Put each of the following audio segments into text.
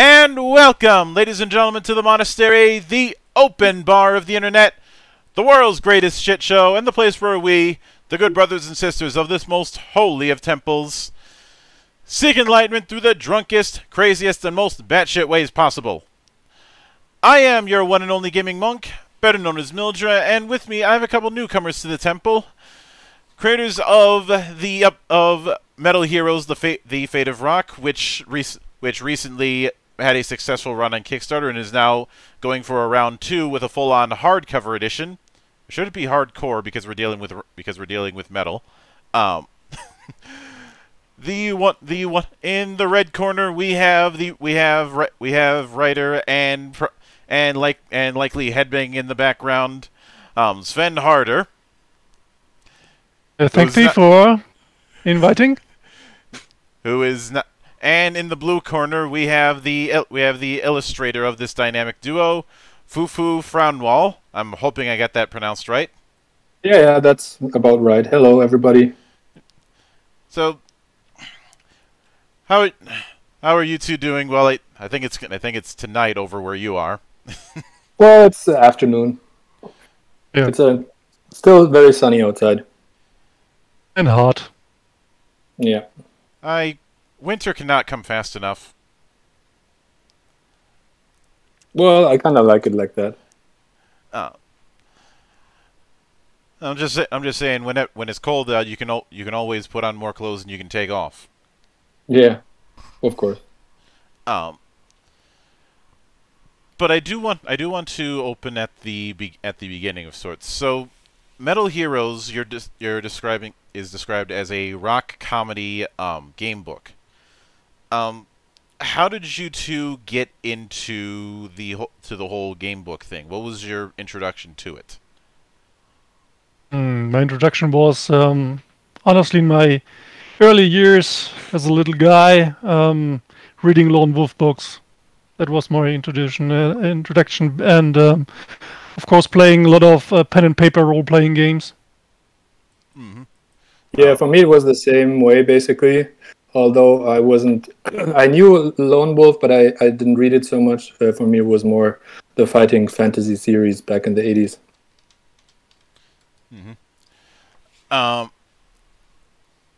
And welcome, ladies and gentlemen, to the monastery, the open bar of the internet, the world's greatest shit show, and the place where we, the good brothers and sisters of this most holy of temples, seek enlightenment through the drunkest, craziest, and most batshit ways possible. I am your one and only gaming monk, better known as Mildra, and with me I have a couple newcomers to the temple, creators of the of Metal Heroes: The Fate, the Fate of Rock, which rec- which recently had a successful run on Kickstarter and is now going for a round two with a full-on hardcover edition. Should it be hardcore because we're dealing with because we're dealing with metal? Um, the one the one in the red corner we have the we have we have writer and and like and likely headbang in the background, um, Sven Harder. Uh, thank you for inviting. Who is not? And in the blue corner, we have the we have the illustrator of this dynamic duo, Fufu Frauenwahl. I'm hoping I got that pronounced right. Yeah, yeah, that's about right. Hello, everybody. So, how how are you two doing? Well, I, I think it's I think it's tonight over where you are. well, it's the afternoon. Yeah. It's a still very sunny outside. And hot. Yeah. I winter cannot come fast enough. Well, I kind of like it like that. Uh, I'm just I'm just saying when it, when it's cold out, you can you can always put on more clothes and you can take off. Yeah, of course. Um, but I do want I do want to open at the be, at the beginning of sorts. So, Metal Heroes you're des you're describing is described as a rock comedy um, game book. Um, how did you two get into the to the whole game book thing? What was your introduction to it? Mm, my introduction was um, honestly in my early years as a little guy um, reading Lone Wolf books. That was my introduction, uh, introduction, and um, of course playing a lot of uh, pen and paper role playing games. Mm -hmm. Yeah, for me it was the same way basically although I wasn't, I knew Lone Wolf, but I, I didn't read it so much. Uh, for me, it was more the fighting fantasy series back in the 80s. Mm-hmm. Um,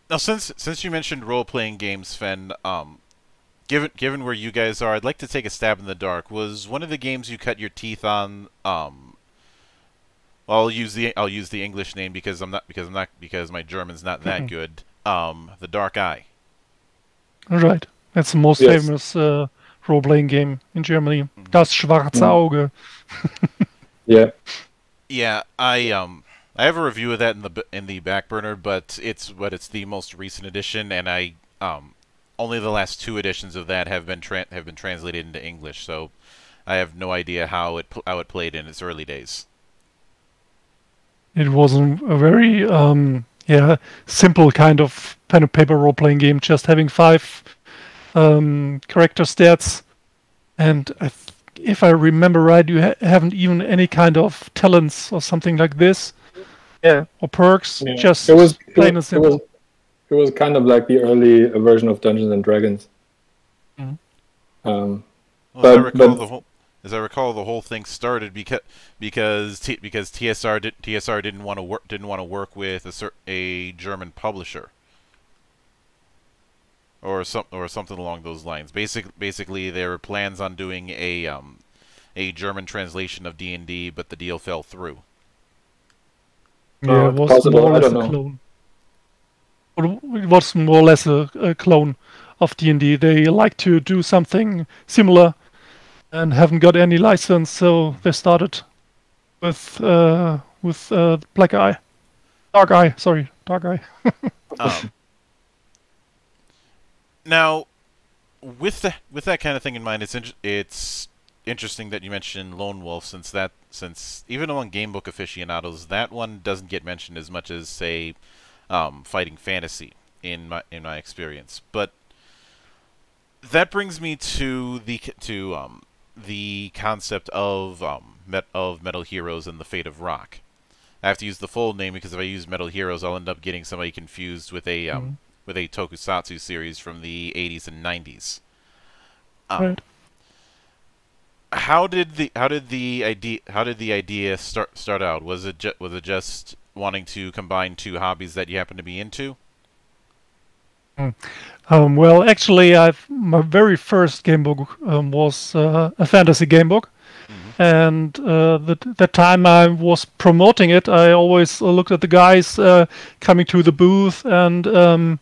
now, since since you mentioned role playing games, Sven, um, given given where you guys are, I'd like to take a stab in the dark. Was one of the games you cut your teeth on? Um, well, I'll use the I'll use the English name because I'm not because I'm not because my German's not that good. Um, the Dark Eye. Right. That's the most yes. famous uh, role playing game in Germany. Mm-hmm. Das Schwarze Auge. yeah. Yeah, I um I have a review of that in the in the back burner, but it's but it's the most recent edition, and I um only the last two editions of that have been have been translated into English, so I have no idea how it how it played in its early days. It wasn't a very um yeah, simple kind of pen and paper role playing game, just having five um, character stats. And I if I remember right, you ha haven't even any kind of talents or something like this. Yeah. Or perks, yeah. just it was, plain and simple. It was, it was kind of like the early version of Dungeons and Dragons. Mm -hmm. um, well, but, but as I recall, the whole thing started because because T, because TSR did, TSR didn't want to work didn't want to work with a a German publisher or some or something along those lines. Basic basically, there were plans on doing a um a German translation of D and D, but the deal fell through. Yeah, it was Possible, more or less a clone. It was more or less a, a clone of D and D. They like to do something similar and haven't got any license, so they started with uh, with uh, Black Eye, Dark Eye. Sorry, Dark Eye. um, now, with the with that kind of thing in mind, it's in, it's interesting that you mentioned Lone Wolf, since that since even among gamebook aficionados, that one doesn't get mentioned as much as say um, Fighting Fantasy in my in my experience, but. That brings me to the to um, the concept of um, met of Metal Heroes and the Fate of Rock. I have to use the full name because if I use Metal Heroes, I'll end up getting somebody confused with a um, mm -hmm. with a Tokusatsu series from the 80s and 90s. Um, right. how did the how did the idea how did the idea start start out? Was it was it just wanting to combine two hobbies that you happen to be into? Hmm. Um, well, actually, I've my very first game book um, was uh, a fantasy game book, mm-hmm. and uh, the the time I was promoting it, I always looked at the guys uh, coming to the booth, and um,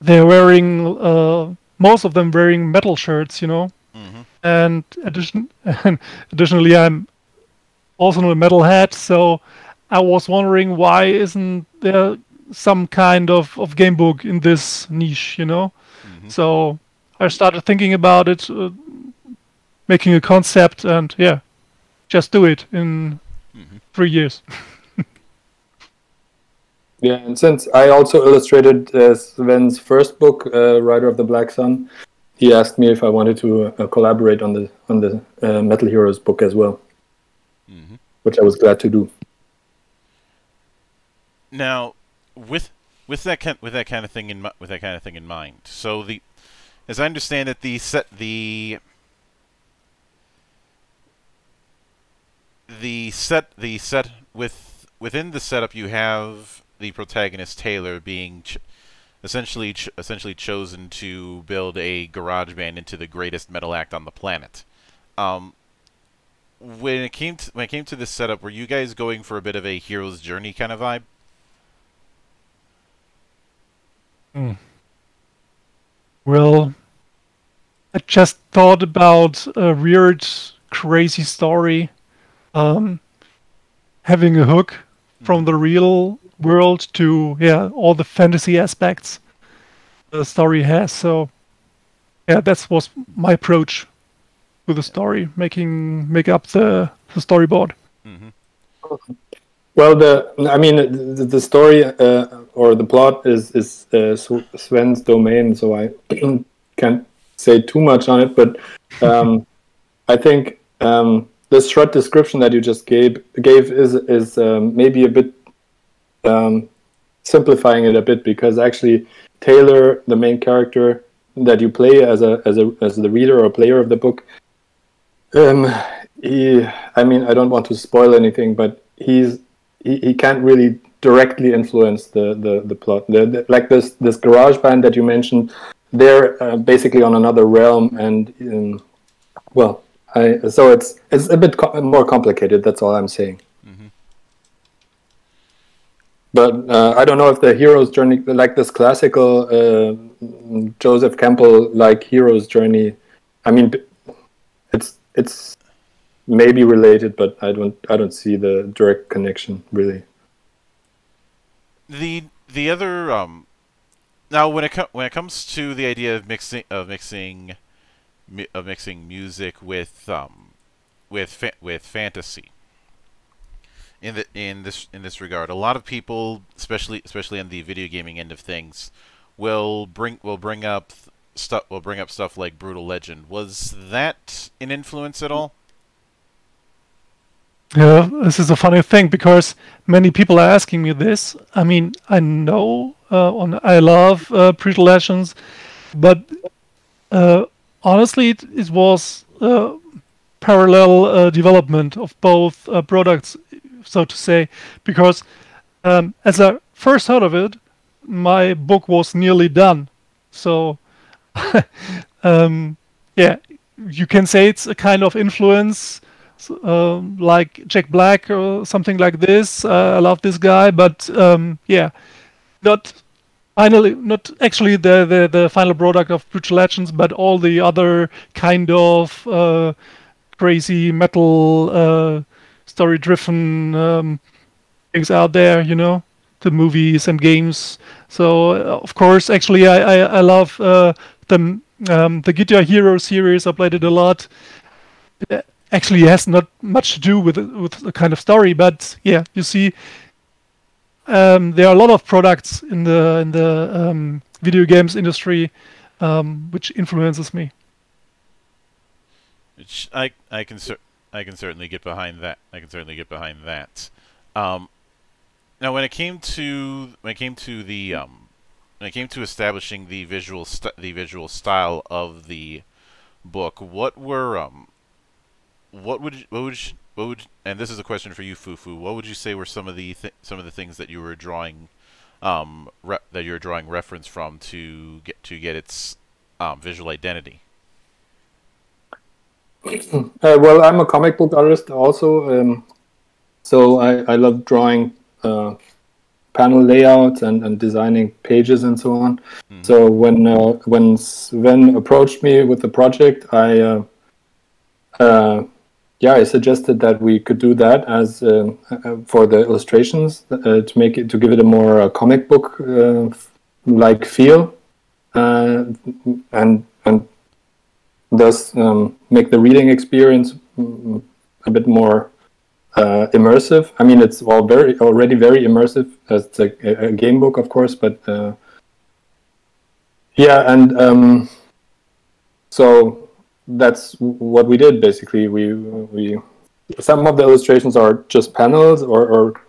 they're wearing uh, most of them wearing metal shirts, you know. Mm-hmm. And addition, and additionally, I'm also a metal metalhead, so I was wondering why isn't there some kind of, of game book in this niche, you know? Mm-hmm. So I started thinking about it, uh, making a concept, and yeah, just do it in mm-hmm. three years. yeah, and since I also illustrated uh, Sven's first book, uh, Rider of the Black Sun, he asked me if I wanted to uh, collaborate on the on the uh, Metal Heroes book as well, mm-hmm. which I was glad to do. Now, with with that kind with that kind of thing in with that kind of thing in mind. So the as I understand it, the set the the set the set with within the setup you have the protagonist Taylor being essentially ch essentially chosen to build a garage band into the greatest metal act on the planet. Um, when it came to when it came to this setup, were you guys going for a bit of a hero's journey kind of vibe? Mm. Well, I just thought about a weird, crazy story. Um, having a hook from the real world to yeah all the fantasy aspects the story has. So yeah, that was my approach with the story, making make up the, the storyboard. Mm-hmm. Well, the I mean the, the story uh, or the plot is is uh, Sven's domain, so I can't say too much on it. But um, I think um, this short description that you just gave gave is is um, maybe a bit um, simplifying it a bit because actually Taylor, the main character that you play as a as a as the reader or player of the book, um, he I mean I don't want to spoil anything, but he's he, he can't really directly influence the the, the plot. The, the, like this this garage band that you mentioned, they're uh, basically on another realm, and um, well, I, so it's it's a bit co- more complicated. That's all I'm saying. Mm-hmm. But uh, I don't know if the hero's journey, like this classical uh, Joseph Campbell like hero's journey, I mean, it's it's maybe related, but I don't I don't see the direct connection really. The the other um now when it co- when it comes to the idea of mixing of mixing of mixing music with um with fa- with fantasy in the in this in this regard a lot of people especially especially on the video gaming end of things will bring will bring up stuff will bring up stuff like Brütal Legend was that an influence at all yeah, this is a funny thing because many people are asking me this. I mean, I know uh, on I love uh, Legends, but uh, honestly, it, it was uh, parallel uh, development of both uh, products, so to say. Because um, as I first heard of it, my book was nearly done. So, um, yeah, you can say it's a kind of influence uh, like Jack Black or something like this. Uh, I love this guy, but um, yeah, not finally, not actually the, the, the final product of Brütal Legends, but all the other kind of uh, crazy metal uh, story-driven um, things out there. You know, the movies and games. So uh, of course, actually, I I, I love uh, the um, the Guitar Hero series. I played it a lot actually has not much to do with with the kind of story, but yeah, you see, um, there are a lot of products in the in the um, video games industry um, which influences me. Which I I can cer- I can certainly get behind that. I can certainly get behind that. Um, now, when it came to when it came to the um, when it came to establishing the visual the visual style of the book, what were um what would you, what would you, what would and this is a question for you, Fufu. What would you say were some of the th some of the things that you were drawing, um, that you were drawing reference from to get to get its um, visual identity? Uh, well, I'm a comic book artist also, um, so I, I love drawing uh, panel layouts and, and designing pages and so on. Mm. So when uh, when Sven approached me with the project, I uh, uh, yeah I suggested that we could do that as um, uh, for the illustrations to make it to give it a more comic book like feel, and and thus um, make the reading experience mm, a bit more uh, immersive. I mean, it's all very already very immersive as a, a game book, of course, but uh, yeah, and um, so that's what we did basically. We we some of the illustrations are just panels, or, or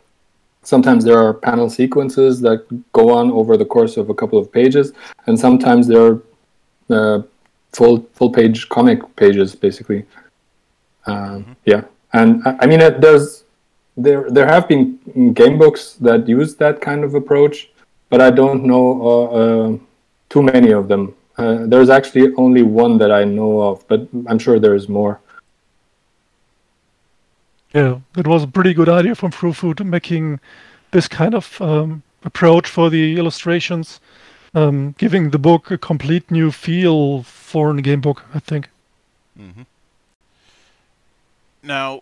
sometimes there are panel sequences that go on over the course of a couple of pages, and sometimes there are uh, full full page comic pages basically. Um, mm-hmm. Yeah, and I mean it, there's there there have been game books that use that kind of approach, but I don't know uh, uh, too many of them. Uh, there's actually only one that I know of, but I'm sure there's more. Yeah, it was a pretty good idea from Fufu making this kind of um, approach for the illustrations um, giving the book a complete new feel for a game book, I think. Mm-hmm. Now,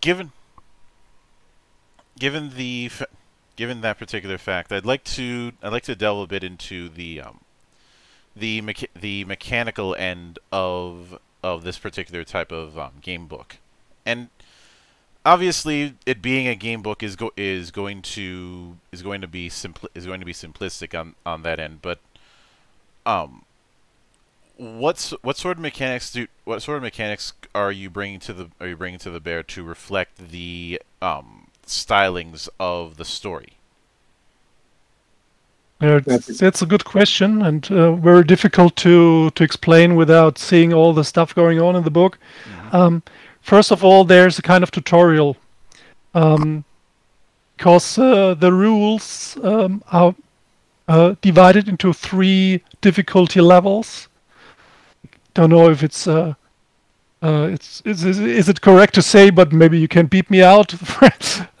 given given the given that particular fact, I'd like to I'd like to delve a bit into the um, the mecha- the mechanical end of of this particular type of um, game book, and obviously it being a game book is go is going to is going to be simpl is going to be simplistic on on that end but um what's what sort of mechanics do what sort of mechanics are you bringing to the are you bringing to the bear to reflect the um stylings of the story yeah, that's a good question and uh, very difficult to to explain without seeing all the stuff going on in the book. Mm -hmm. um, First of all, there's a kind of tutorial. Um, because uh, the rules um, are uh, divided into three difficulty levels. Don't know if it's uh, uh, it's is, is it correct to say, but maybe you can beat me out.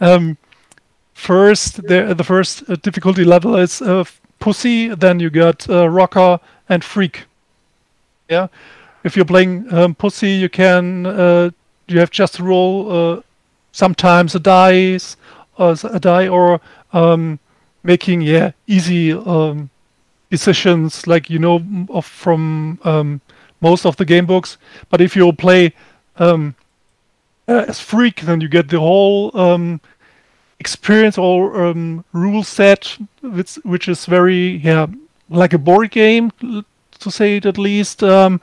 first, the the first uh, difficulty level is uh, pussy. Then you got uh, rocker and freak. Yeah, if you're playing um, pussy, you can you have just to roll sometimes a dice, a die, or um, making yeah easy um, decisions like you know of, from um, most of the game books. But if you play um, as freak, then you get the whole um, experience or um, rule set, which which is very yeah like a board game to say it at least. Um,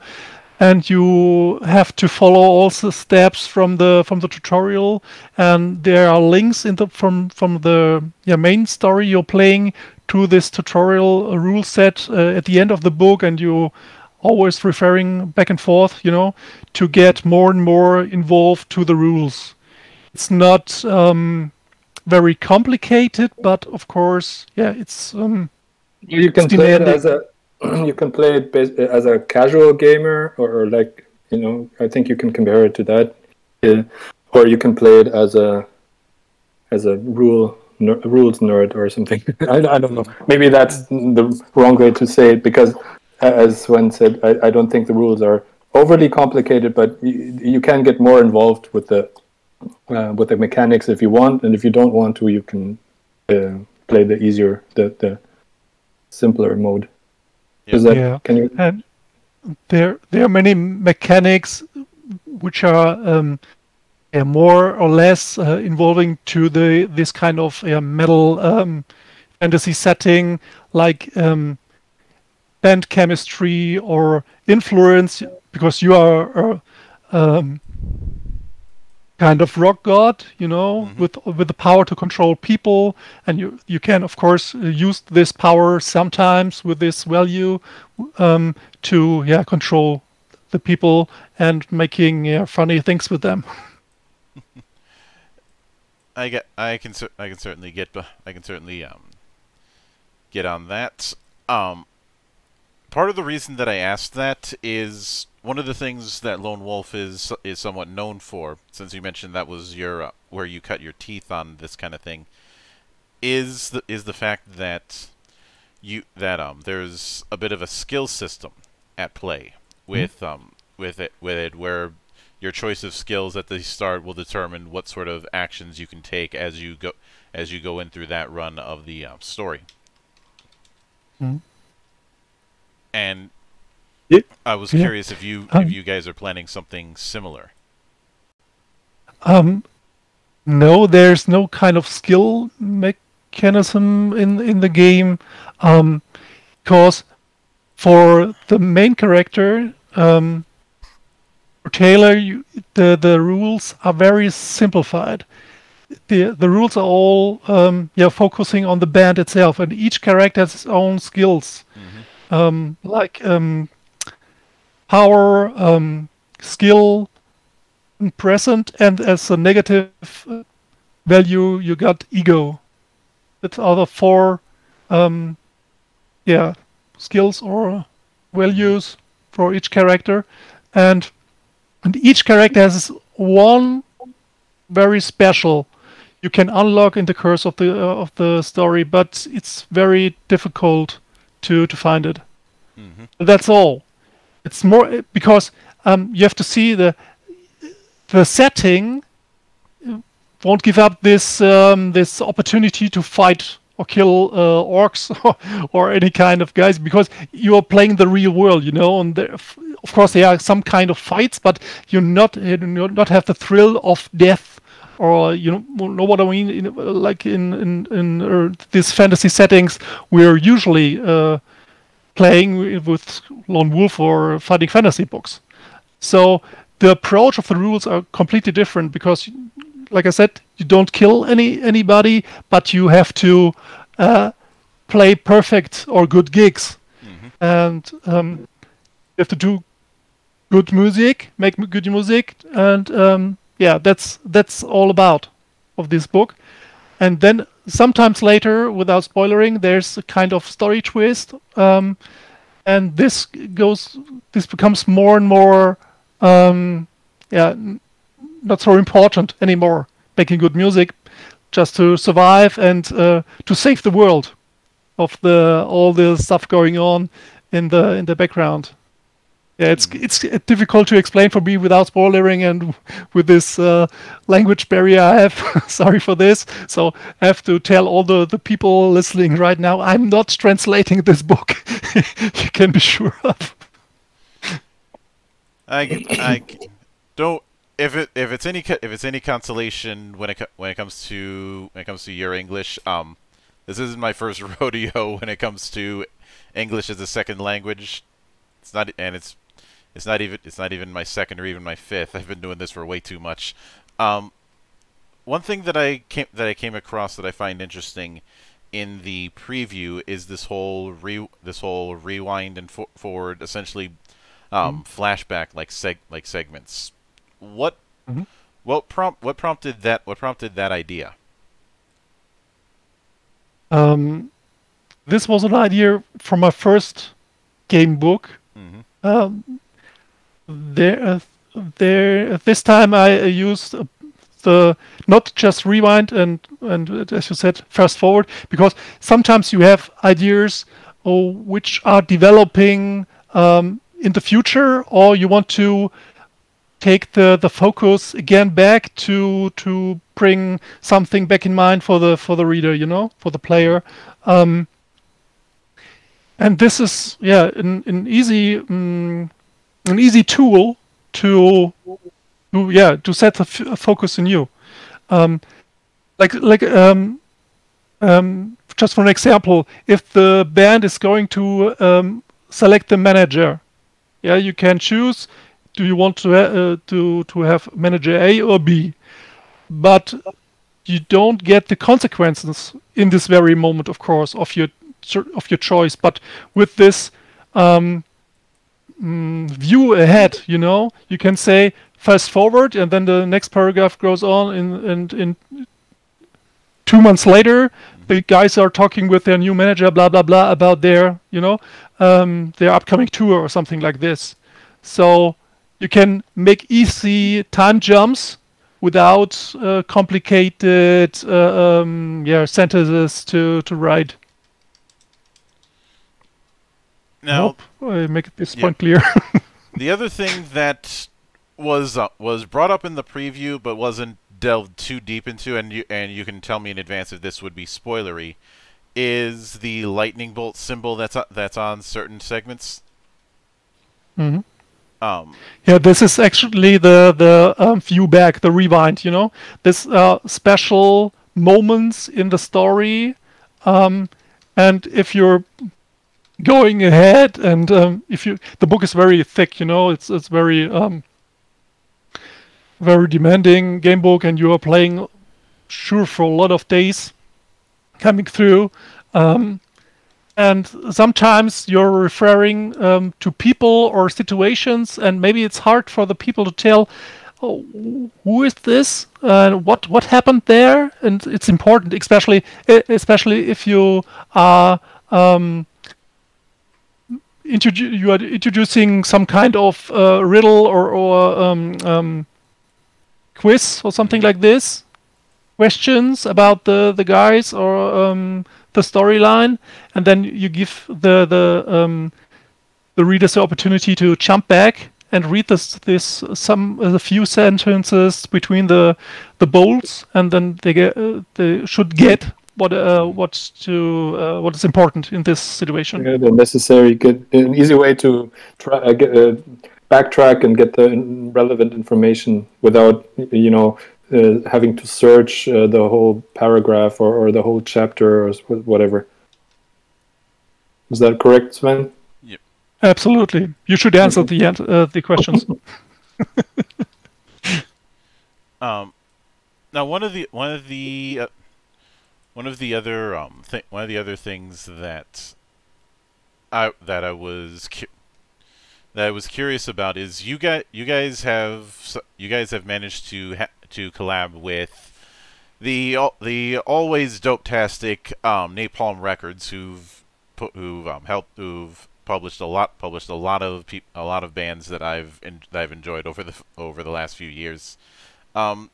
and you have to follow all the steps from the from the tutorial and there are links in the from from the yeah, main story you're playing to this tutorial rule set uh, at the end of the book and you always referring back and forth you know to get more and more involved to the rules it's not um, very complicated but of course yeah it's um, you can play it as a you can play it as a casual gamer, or, or, like you know, I think you can compare it to that, yeah. or you can play it as a as a rule ner- rules nerd or something. I, I don't know. Maybe that's the wrong way to say it because, as Sven said, I, I don't think the rules are overly complicated, but you, you can get more involved with the uh, with the mechanics if you want, and if you don't want to, you can uh, play the easier, the the simpler mode. Is that, yeah. Can you? And there, there are many mechanics which are um, yeah, more or less uh, involving to the this kind of yeah, metal um, fantasy setting, like um, band chemistry or influence, because you are uh, um, kind of rock god, you know, mm-hmm. with with the power to control people, and you you can of course use this power sometimes with this value um, to yeah control the people and making yeah, funny things with them. I get, I can, I can certainly get, I can certainly um, get on that. Um, part of the reason that I asked that is one of the things that Lone Wolf is is somewhat known for, since you mentioned that was your uh, where you cut your teeth on this kind of thing, is the is the fact that you that um there's a bit of a skill system at play with mm -hmm. um with it with it where your choice of skills at the start will determine what sort of actions you can take as you go as you go in through that run of the uh, story. Mm -hmm. And yeah. I was yeah. curious if you um, if you guys are planning something similar. Um, no, there's no kind of skill mechanism in in the game, um, because for the main character, um, Taylor, you, the the rules are very simplified. The the rules are all um, yeah focusing on the band itself, and each character has its own skills. Mm-hmm. Um, like um, power, um, skill, present, and as a negative value, you got ego. That's are the four, um, yeah, skills or values for each character, and and each character has one very special you can unlock in the course of the uh, of the story, but it's very difficult to to find it. Mm-hmm. That's all. It's more because um, you have to see the the setting won't give up this um, this opportunity to fight or kill uh, orcs or, or, any kind of guys because you are playing the real world, you know. And there, of course, there are some kind of fights, but you're not you not have the thrill of death or you know, know what I mean. In, like in in, in uh, these fantasy settings, we're usually uh, playing with Lone Wolf or fighting fantasy books. So the approach of the rules are completely different because, like I said, you don't kill any anybody, but you have to uh, play perfect or good gigs, mm-hmm. and um, you have to do good music, make good music, and um, yeah, that's that's all about of this book. And then sometimes later, without spoiling, there's a kind of story twist, um, and this goes, this becomes more and more, um, yeah, not so important anymore. Making good music, just to survive and uh, to save the world of the all the stuff going on in the in the background. Yeah, it's hmm. it's difficult to explain for me without spoiling and with this uh, language barrier I have. Sorry for this. So I have to tell all the, the people listening right now I'm not translating this book. you can be sure of. I, I don't if it if it's any if it's any consolation when it when it comes to when it comes to your English um this isn't my first rodeo when it comes to English as a second language. It's not and it's it's not even it's not even my second or even my fifth. I've been doing this for way too much. Um, one thing that I came that I came across that I find interesting in the preview is this whole re this whole rewind and fo forward, essentially um, mm -hmm. flashback like seg like segments. What mm -hmm. what prompt what prompted that what prompted that idea? Um, this was an idea from my first game book. Mm -hmm. um, there, uh, there. This time I used the not just rewind and and as you said fast forward because sometimes you have ideas which are developing um, in the future or you want to take the the focus again back to to bring something back in mind for the for the reader you know for the player um, and this is yeah an, an easy um, an easy tool to, to yeah to set a, focus in you. Um, like like um, um, just for an example, if the band is going to um, select the manager, yeah, you can choose. Do you want to uh, to to have manager A or B? But you don't get the consequences in this very moment, of course, of your of your choice. But with this um, mm, view ahead. You know, you can say fast forward, and then the next paragraph goes on, in, and in two months later, the guys are talking with their new manager, blah blah blah, about their you know um, their upcoming tour or something like this. So you can make easy time jumps without uh, complicated uh, um, yeah sentences to to write. Now, I make this yeah. point clear. the other thing that was uh, was brought up in the preview, but wasn't delved too deep into, and you and you can tell me in advance if this would be spoilery, is the lightning bolt symbol that's uh, that's on certain segments. Mm-hmm. Um, yeah, this is actually the the um, view back, the rewind. You know, this uh, special moments in the story, um, and if you're going ahead, and um, if you, the book is very thick. You know, it's it's very um, very demanding game book, and you are playing sure for a lot of days coming through. Um, and sometimes you're referring um, to people or situations, and maybe it's hard for the people to tell oh, who is this, uh, what what happened there, and it's important, especially especially if you are um, you are introducing some kind of uh, riddle or, or um, um, quiz or something like this, questions about the the guys or um, the storyline, and then you give the the um, the readers the opportunity to jump back and read this this some a few sentences between the the bolts, and then they get uh, they should get what uh, what's to uh, what is important in this situation. Yeah, the necessary good an easy way to try uh, get, uh, backtrack and get the relevant information without you know uh, having to search uh, the whole paragraph or, or the whole chapter or whatever. Is that correct, Sven? Yep. Absolutely. You should answer the uh, the questions. um, now one of the one of the uh, one of the other um one of the other things that I that I was that I was curious about is you got you guys have you guys have managed to to collab with the the always dope-tastic um, Napalm Records who've put, who've um, helped who've published a lot published a lot of a lot of bands that I've that I've enjoyed over the over the last few years. Um,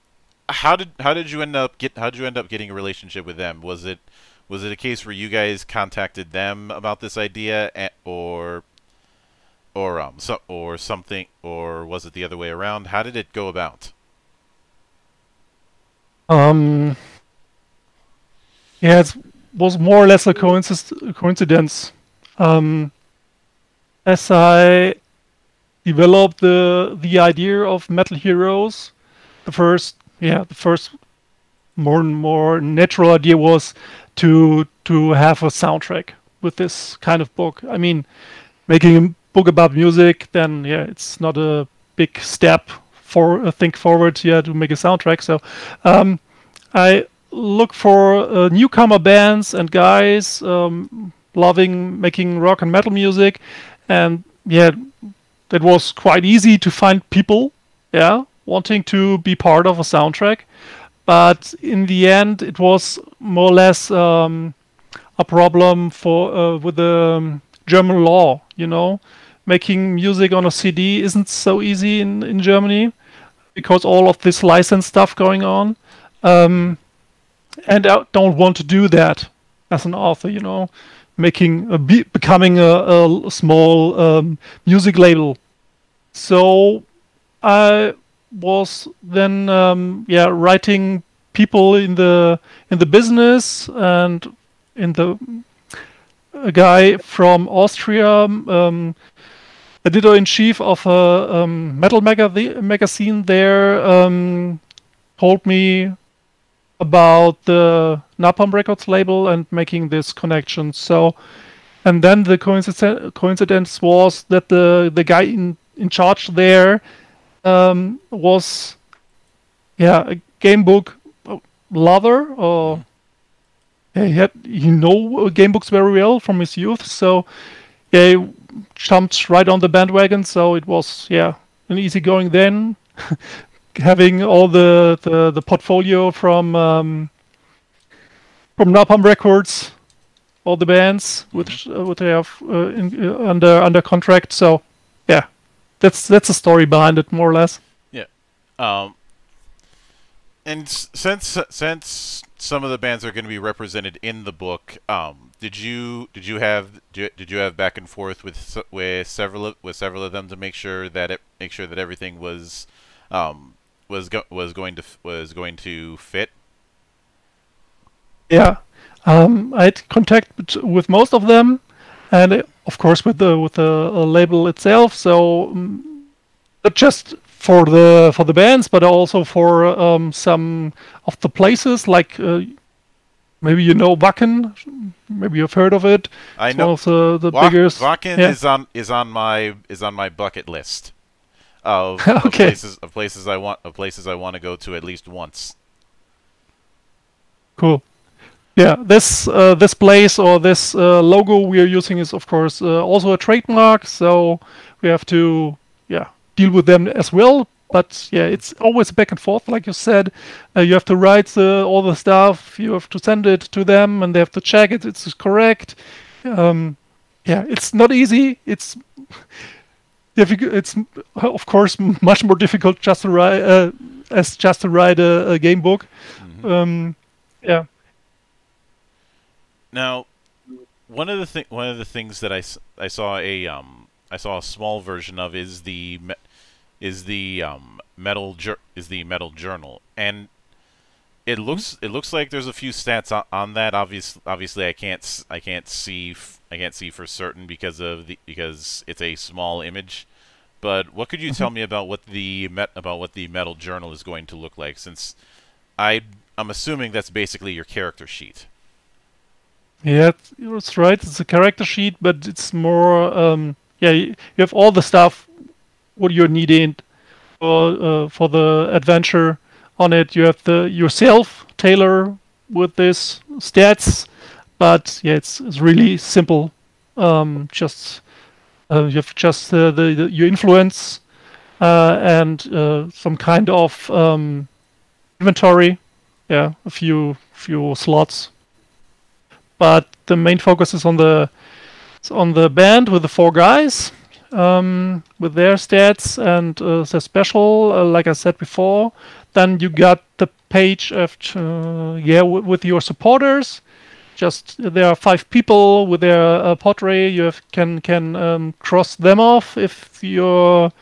how did how did you end up get how did you end up getting a relationship with them? Was it was it a case where you guys contacted them about this idea, or or um so, or something or was it the other way around? How did it go about? Um yeah it was more or less a coincidence. Um as i developed the the idea of metal heroes the first yeah the first more and more natural idea was to to have a soundtrack with this kind of book i mean making a book about music, then yeah, it's not a big step for a think forward yeah to make a soundtrack. So um, I look for uh, newcomer bands and guys um, loving making rock and metal music, and yeah, it was quite easy to find people, yeah, wanting to be part of a soundtrack. But in the end, it was more or less um, a problem for uh, with the um, German law, you know making music on a CD isn't so easy in, in Germany because all of this license stuff going on. Um, and I don't want to do that as an author, you know, making a be- becoming a, a small um, music label. So I was then um, yeah writing people in the in the business and in the a guy from Austria um, editor in chief of a um, metal maga- magazine there um, told me about the Napalm Records label and making this connection. So, and then the coincidence, coincidence was that the the guy in in charge there um, was, yeah, a game book lover or. Yeah, he had he know game books very well from his youth, so yeah, jumped right on the bandwagon. So it was yeah an easy going then. Having all the, the, the portfolio from um, from Napalm Records, all the bands mm-hmm. which uh, what they have uh, in, uh, under under contract. So that's that's the story behind it more or less. Yeah. Um, and since since some of the bands are going to be represented in the book, um, did you did you have did you have back and forth with with several of, with several of them to make sure that it make sure that everything was um, was go, was going to was going to fit? Yeah, um, I had contact with most of them, and of course with the with the uh, label itself. So um, not just for the for the bands, but also for um, some of the places like uh, maybe you know Wacken. Maybe you've heard of it. I it's know. One of the, the Wa- biggest. Wacken yeah. is on is on my is on my bucket list of, okay. of places of places I want of places I want to go to at least once. Cool. Yeah, this uh, this place or this uh, logo we are using is of course uh, also a trademark, so we have to yeah deal with them as well. But yeah, it's always back and forth, like you said. Uh, you have to write uh, all the stuff, you have to send it to them, and they have to check it. It's correct. Um, yeah, it's not easy. It's. It's of course much more difficult just to write uh, as just to write a, a game book. Mm-hmm. Um, yeah. Now, one of the thing one of the things that I, I saw a um I saw a small version of is the is the um, metal is the metal journal, and it looks it looks like there's a few stats on, on that. Obviously, obviously, I can't I can't see I can't see for certain because of the because it's a small image. But what could you tell mm-hmm. me about what the met about what the metal journal is going to look like? Since I I'm assuming that's basically your character sheet. Yeah, that's right. It's a character sheet, but it's more. Um, yeah, you have all the stuff what you're needing for uh, for the adventure on it. You have the yourself Taylor with this stats, but yeah, it's it's really simple. Um, just uh, you have just uh, the, the, your influence uh, and uh, some kind of um, inventory. Yeah, a few few slots, but the main focus is on the on the band with the four guys um, with their stats and uh, their special, uh, like I said before. Then you got the page of uh, yeah with your supporters. Just there are five people with their uh, portrait. You have, can can um, cross them off if you're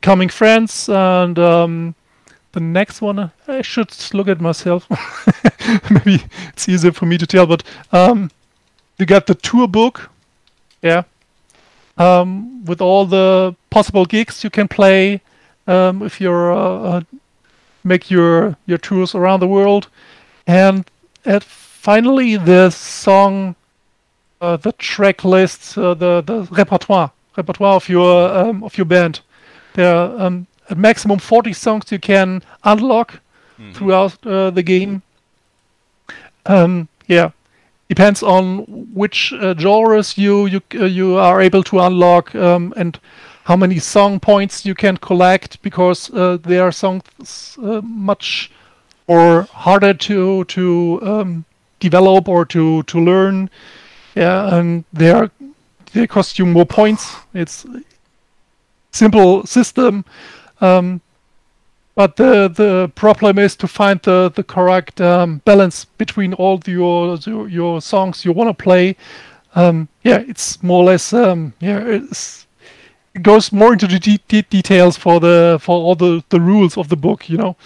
coming friends. And um, the next one, I should look at myself. Maybe it's easier for me to tell. But um, you got the tour book. Yeah, um, with all the possible gigs you can play um, if you're uh, uh, make your your tours around the world, and at finally the song, uh, the track list, uh, the the repertoire repertoire of your um, of your band. There um, a maximum 40 songs you can unlock mm-hmm. throughout uh, the game. Um, yeah, depends on which uh, genres you you uh, you are able to unlock um, and how many song points you can collect because uh, there are songs uh, much more harder to to um, develop or to to learn yeah and they are they cost you more points it's simple system um, but the the problem is to find the the correct um, balance between all your your, songs you want to play. Um, yeah, it's more or less um, yeah. it goes more into the de- de- details for the for all the, the rules of the book, you know,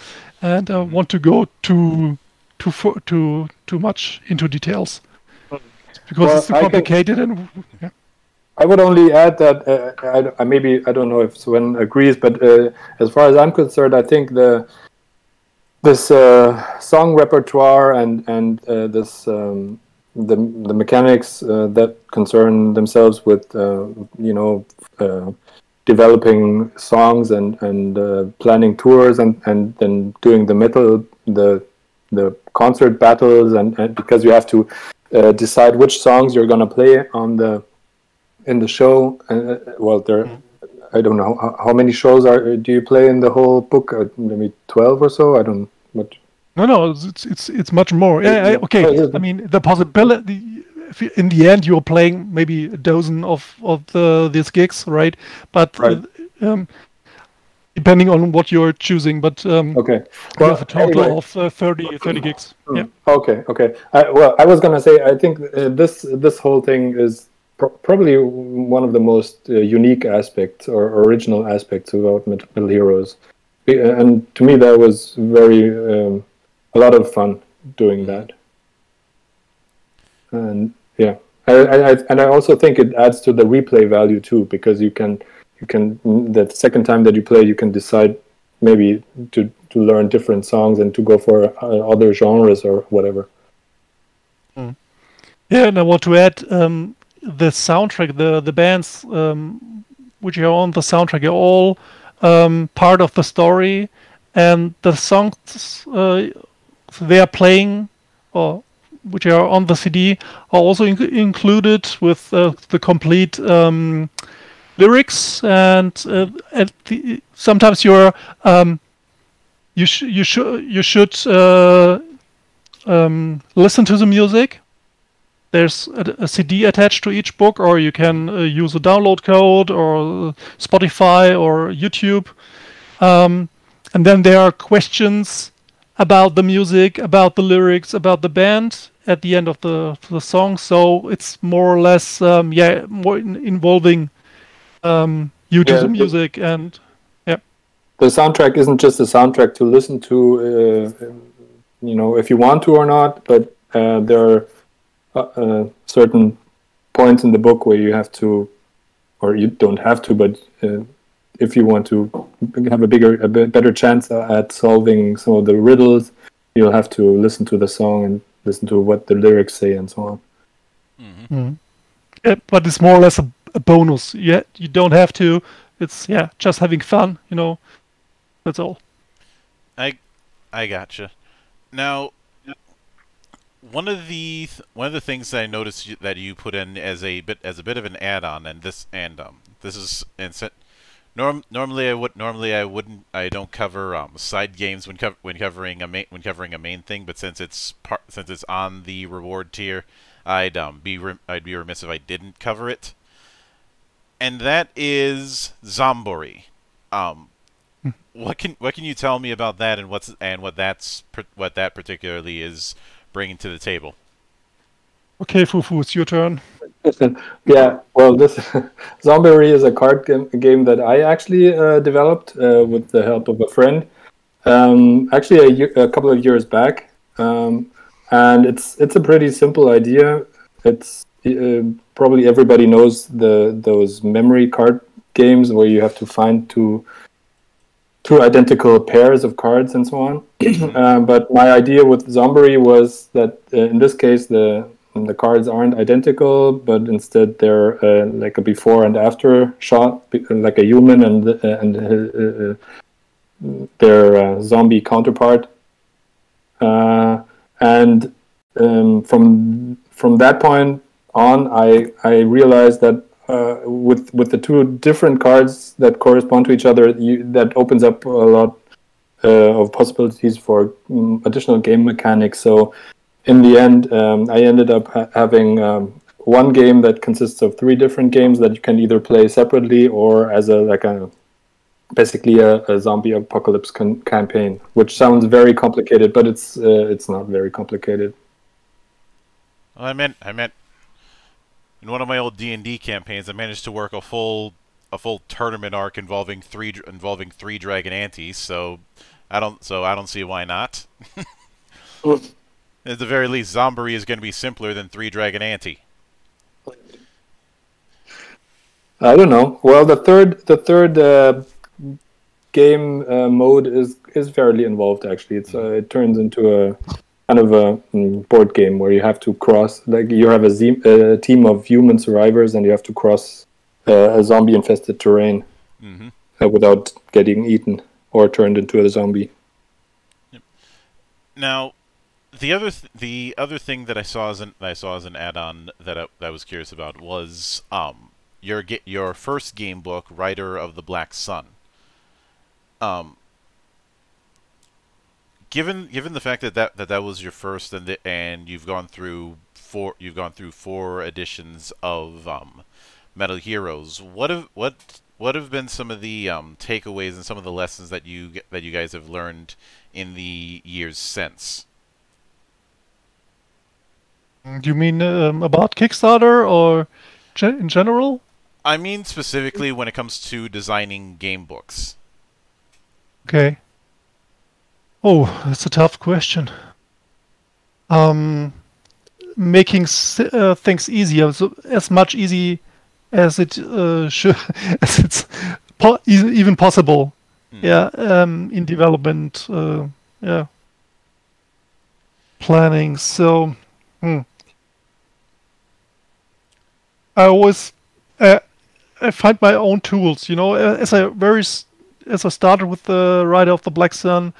and I uh, want to go too too too too much into details because well, it's too complicated can... and. Yeah. I would only add that uh, I, maybe I don't know if Sven agrees, but uh, as far as I'm concerned, I think the this uh, song repertoire and and uh, this um, the the mechanics uh, that concern themselves with uh, you know developing songs and and planning tours and and then doing the metal the the concert battles and, and because you have to decide which songs you're going to play on the in the show. Uh, well, there. Mm-hmm. I don't know how, how, many shows are do you play in the whole book? Uh, maybe twelve or so. I don't. What? No, no, it's it's it's much more. Yeah, yeah okay. I mean, the possibility. in the end, you're playing maybe a dozen of of the these gigs, right? But right. Um, depending on what you're choosing. But um, okay, well, you have a total anyway. of uh, 30, 30 gigs. Mm. Yeah. Okay, okay. I, well, I was gonna say I think uh, this this whole thing is pro- probably one of the most uh, unique aspects or original aspects about Metal Heroes, and to me that was very um, a lot of fun doing that. And yeah, I, I, and I also think it adds to the replay value too because you can you can that second time that you play you can decide maybe to to learn different songs and to go for uh, other genres or whatever mm. yeah and i want to add um, the soundtrack the the bands um, which are on the soundtrack are all um, part of the story and the songs uh, they are playing or which are on the cd are also in- included with uh, the complete um, lyrics and, uh, the, sometimes you're um, you sh- you should you should uh, um, listen to the music. There's a, a, CD attached to each book, or you can uh, use a download code, or Spotify, or YouTube. Um, and then there are questions about the music, about the lyrics, about the band at the end of the the song. So it's more or less, um, yeah, more in, involving um, you do yeah, the music the, and yeah. The soundtrack isn't just a soundtrack to listen to, uh, you know, if you want to or not, but uh, there are uh, uh certain points in the book where you have to, or you don't have to, but uh, if you want to have a bigger, a better chance at solving some of the riddles, you'll have to listen to the song and listen to what the lyrics say and so on. Mm-hmm. Mm-hmm. Yeah, but it's more or less a a bonus. Yeah, you don't have to. It's yeah, just having fun. You know, that's all. I I gotcha. Now, one of the th one of the things that I noticed you, that you put in as a bit as a bit of an add-on, and this and um this is and norm normally I would normally I wouldn't I don't cover um side games when co when covering a main when covering a main thing, but since it's part since it's on the reward tier, I'd um be I'd be remiss if I didn't cover it and that is Zombori. Um, hmm. what can what can you tell me about that and what's and what that's what that particularly is bringing to the table? Okay, Fufu, it's your turn. yeah, well, this Zombori is a card game, game that I actually uh, developed uh, with the help of a friend. Um, actually, a, year, a, couple of years back, um, and it's it's a pretty simple idea. It's uh, probably everybody knows the those memory card games where you have to find two two identical pairs of cards and so on. uh, but my idea with Zombori was that uh, in this case the the cards aren't identical, but instead they're uh, like a before and after shot, like a human and uh, and uh, their zombie counterpart. and um, from from that point on, I I realized that uh, with with the two different cards that correspond to each other, you, that opens up a lot uh, of possibilities for um, additional game mechanics. So in the end, um, I ended up ha- having um, one game that consists of three different games that you can either play separately or as a like a basically a, a zombie apocalypse con- campaign, which sounds very complicated, but it's uh, it's not very complicated. Well, I meant I meant in one of my old D and D campaigns, I managed to work a full a full tournament arc involving three involving three dragon antes. So I don't so I don't see why not. At the very least, Zombori is going to be simpler than three dragon ante. I don't know. Well, the third the third uh, game uh, mode is is fairly involved. Actually, it's uh, it turns into a kind of a mm, board game where you have to cross like you have a, z- a team of human survivors and you have to cross uh, a zombie infested terrain mm-hmm. uh, without getting eaten or turned into a zombie yep. now the other th- the other thing that I saw as an I saw as an add-on that I, that I was curious about was um your your first game book, Rider of the Black Sun. Um, given given the fact that that, that, that was your first and the, and you've gone through four you've gone through four editions of um, Metal Heroes, what have what what have been some of the um, takeaways and some of the lessons that you that you guys have learned in the years since? Do you mean um, about Kickstarter or ge in general? I mean specifically when it comes to designing game books. Okay. Oh, that's a tough question. Um, making uh, things easier, so as much easy as it uh, should, as it's po even possible. Mm. Yeah, um, in development. Uh, yeah, planning. So, hmm. I always uh, I find my own tools. You know, as I very as I started with the Rider of the Black Sun,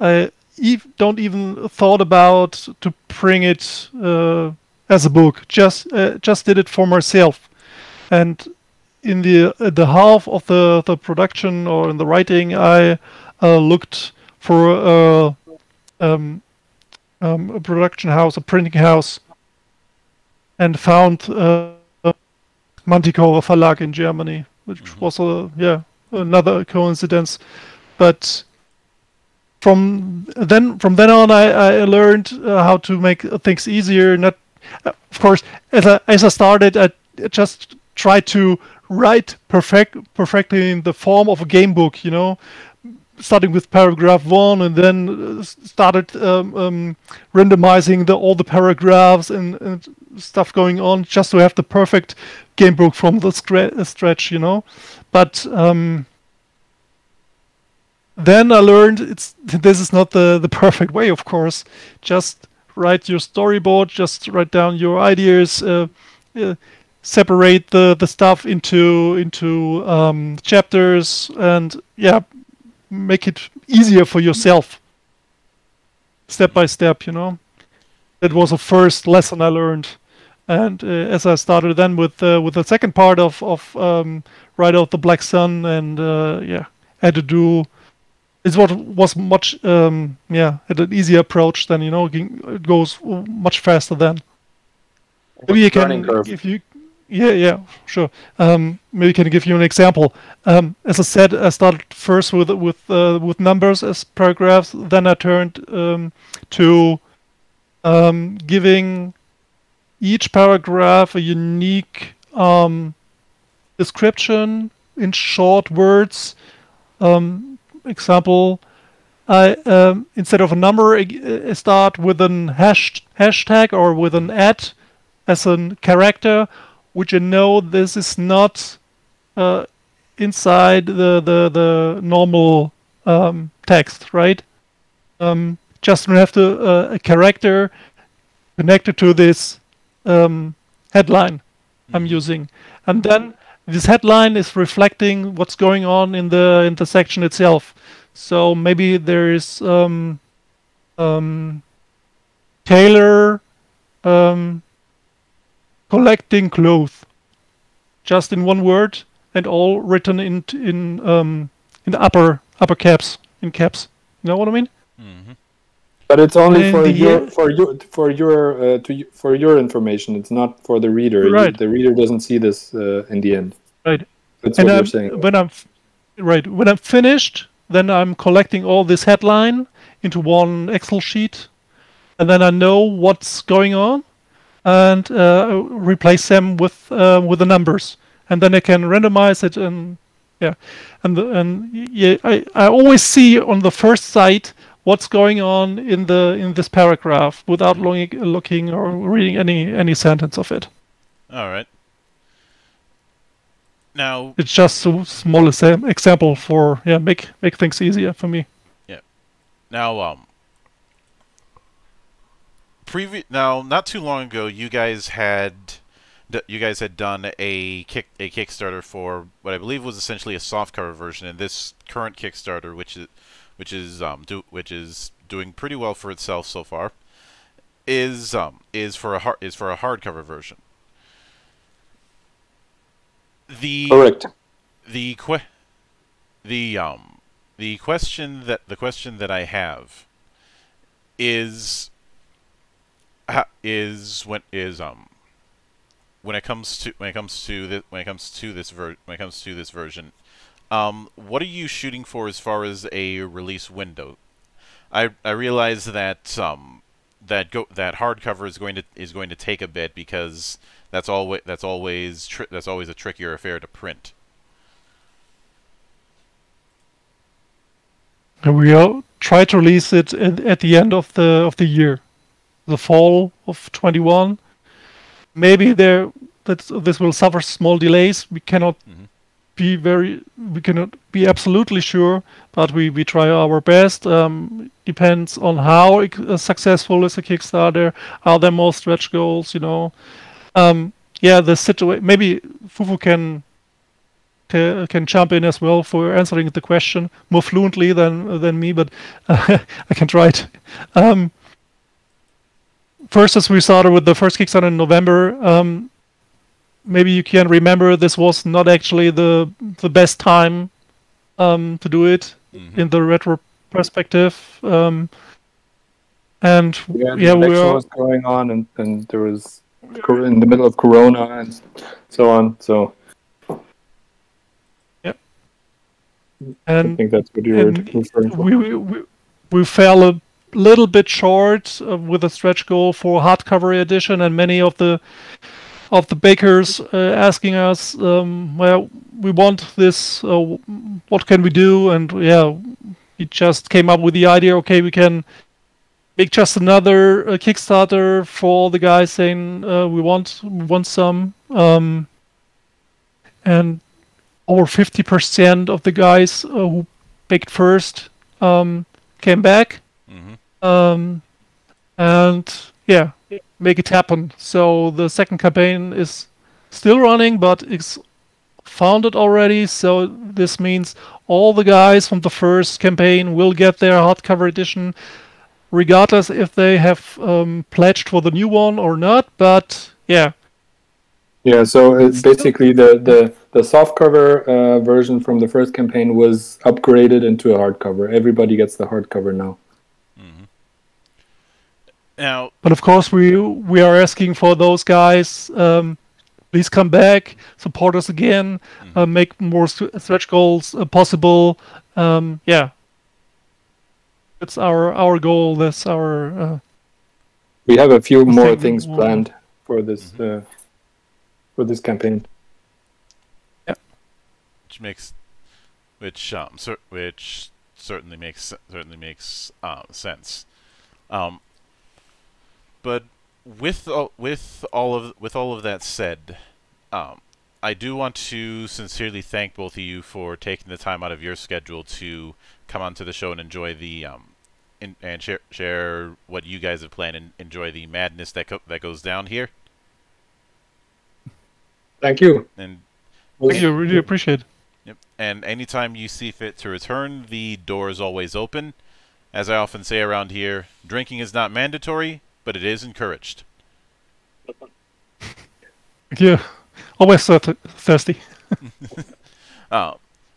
I ev don't even thought about to bring it uh, as a book. Just uh, just did it for myself, and in the uh, the half of the the production or in the writing, I uh, looked for a, um, um, a production house, a printing house, and found uh, Mantikore Verlag in Germany, which mm -hmm. was a yeah another coincidence, but from then from then on, I, I learned uh, how to make things easier. Not, uh, of course, as I, as I started, I just tried to write perfect perfectly in the form of a game book. You know, starting with paragraph one and then uh, started um, um, randomizing the, all the paragraphs and, and, stuff going on just to have the perfect game book from the stretch, you know. But um, then I learned it's this is not the the perfect way, of course. Just write your storyboard, just write down your ideas, uh, uh, separate the the stuff into into um, chapters, and yeah, make it easier for yourself, step by step. You know, that was the first lesson I learned. And uh, as I started then with uh, with the second part of of um, of the Black Sun, and uh, yeah, had to do it's what was much um, yeah had an easier approach than you know it goes much faster then maybe you can if you yeah yeah sure. Um, maybe can give you an example. Um, as I said I started first with with uh, with numbers as paragraphs then I turned um, to um, giving each paragraph a unique um, description in short words. Um, example, I um, instead of a number, I start with an hash hashtag or with an ad as a character, which I know this is not uh, inside the the the normal um, text, right? Um, just have to uh, a character connected to this um, headline I'm mm-hmm. using, and then this headline is reflecting what's going on in the in the section itself. So maybe there is um, um, Taylor um, collecting clothes, just in one word, and all written in in um, in the upper upper caps in caps. You know what I mean? Mm-hmm. But it's only for your, for your for your uh, to for your information. It's not for the reader. Right. the reader doesn't see this uh, in the end. Right. That's and what I'm, you're saying. When I'm right when I'm finished, then I'm collecting all this headline into one Excel sheet, and then I know what's going on, and uh, replace them with uh, with the numbers, and then I can randomize it and yeah, and the, and yeah, I I always see on the first sight what's going on in the in this paragraph without looking, looking or reading any any sentence of it. All right. Now it's just a small example for yeah make make things easier for me. Yeah. Now um. Previ- now, not too long ago, you guys had you guys had done a kick a Kickstarter for what I believe was essentially a softcover version, and this current Kickstarter, which is which is um do which is doing pretty well for itself so far, is um is for a hard is for a hardcover version. The correct. The que- the um the question that the question that I have is is when is um when it comes to when it comes to this when it comes to this ver when it comes to this version um what are you shooting for as far as a release window I I realize that um that go that hardcover is going to is going to take a bit because that's always that's always that's always a trickier affair to print And we will try to release it at, at the end of the of the year, the fall of 21. Maybe there that this will suffer small delays. We cannot mm-hmm. Be very we cannot be absolutely sure, but we we try our best. Um, depends on how uh, successful is a Kickstarter. Are there more stretch goals? You know. Um, yeah, the situation. Maybe Fufu can can jump in as well for answering the question more fluently than than me, but uh, I can try it. Um, first, as we started with the first Kickstarter in November, um, maybe you can remember this was not actually the the best time um, to do it mm-hmm. in the retro perspective. Um, and yeah, yeah we were was going on, and, and there was in the middle of Corona and so on. So yeah, And I think that's what you were referring to. We, we, we fell a little bit short uh, with a stretch goal for hardcover edition, and many of the of the bakers uh, asking us, um, well, we want this. Uh, what can we do? And yeah, we just came up with the idea. Okay, we can make just another uh, Kickstarter for the guys saying uh, we want we want some. Um, and over 50% of the guys uh, who picked first um, came back. Mm-hmm. Um, and yeah, make it happen. So the second campaign is still running, but it's founded already. So this means all the guys from the first campaign will get their hardcover edition, regardless if they have um, pledged for the new one or not. But yeah, yeah, so it's basically the the the softcover uh, version from the first campaign was upgraded into a hardcover. Everybody gets the hardcover now. Now, but of course, we we are asking for those guys. Um, please come back, support us again, mm-hmm. uh, make more stretch goals uh, possible. Um, yeah, that's our our goal. That's our. Uh, we have a few more things planned for this. Mm-hmm uh, for this campaign. Yeah, which makes, which um, cer- which certainly makes certainly makes uh, sense. Um, but with all, with all of with all of that said, um, I do want to sincerely thank both of you for taking the time out of your schedule to come onto the show and enjoy the um, in, and share share what you guys have planned and enjoy the madness that that goes down here. Thank you. And thank you. Really appreciate. Yep. And anytime you see fit to return, the door is always open. As I often say around here, drinking is not mandatory, but it is encouraged. yeah, always thirsty. uh,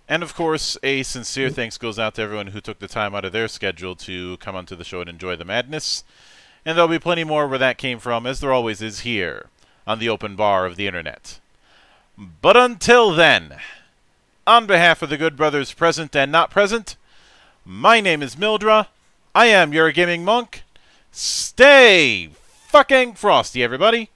and of course, a sincere thanks goes out to everyone who took the time out of their schedule to come onto the show and enjoy the madness. And there'll be plenty more where that came from, as there always is here on the open bar of the internet. But until then, on behalf of the good brothers present and not present, my name is Mildra. I am your gaming monk. Stay fucking frosty, everybody.